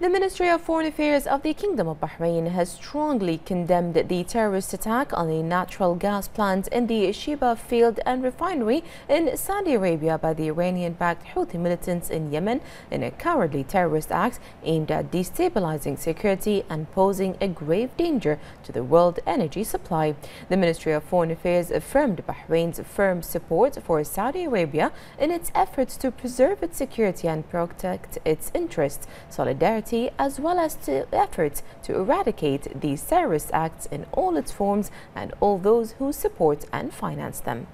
The Ministry of Foreign Affairs of the Kingdom of Bahrain has strongly condemned the terrorist attack on a natural gas plant in the Shaybah field and refinery in Saudi Arabia by the Iranian-backed Houthi militants in Yemen in a cowardly terrorist act aimed at destabilizing security and posing a grave danger to the world energy supply. The Ministry of Foreign Affairs affirmed Bahrain's firm support for Saudi Arabia in its efforts to preserve its security and protect its interests, solidarity as well as to efforts to eradicate these terrorist acts in all its forms and all those who support and finance them.